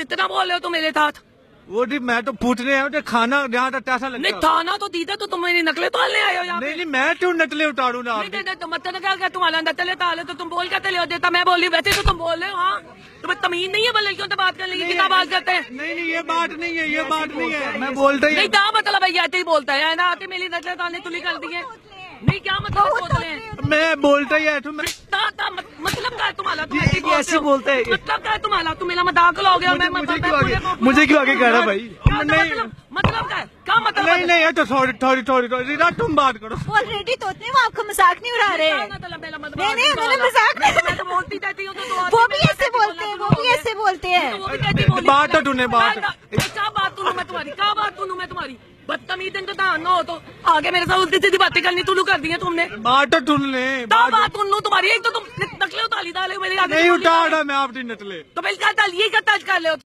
اتنا بول رہے ہو تو میرے ساتھ۔ وہ جی میں تو پوچھنے آیا کھانا یہاں تک نہیں لگتا تھانا تو دیدا تو تم میری نقلیں تالنے آئے ہو یہاں پہ۔ نہیں نہیں میں کیوں نٹلے اتاروں نا آپ نہیں نہیں تو مطلب کیا کہ تمہارا نتلے تالے تو تم بول کے تلے ہو دیتا میں بولی ویسے تو تم بول رہے ہو ہاں؟ تمہیں تمین نہیں ہے بل لڑکیوں سے بات کرنے کی کتنا بات کرتے ہیں؟ نہیں نہیں یہ بات نہیں ہے یہ بات نہیں ہے۔ میں بولتا ہی نہیں کیا مطلب ہے؟ ایسے ہی بولتا ہے نا؟ آتے میری نقلیں تالنے تلی کر دی ہیں۔ نہیں کیا مطلب بول رہے ہیں؟ میں بولتا ہی ہے تو میں تا- تا- مط- مطلب کیا ہے۔ مطلب کیا ہے تمہارا؟ تم میرا مذاق لو گے میں مجھے کیوں آگے- کہہ رہا بھائی؟ نہیں۔ مطلب مطلب کیا ہے؟ کیا مطلب نہیں نہیں تو سوری سوری سوری سوری تم بات کرو۔ آلریڈی تو اتنے وہ آپ کو مذاق نہیں اڑا رہے۔ ہیں نہیں نہیں نے مذاق بولتی ہوں تو وہ بھی ایسے بولتے ہیں وہ بھی ایسے بولتے ہیں۔ بات تو نے بات- کیا بات سنوں میں تمہاری؟ کیا بات سنوں میں تمہاری؟ بدتمیز انتظام نہ ہو تو آگے میرے ساتھ الٹی سیدھی باتیں کرنی شروع کر دی ہیں تم نے بات نے کیا بات سن لوں تمہاری ایک تو تم اتالی ڈالے میرے آگے نہیں اٹھا میں آپ نٹلے تو پھر کیا ڈال یہ کیا ٹچ کر لے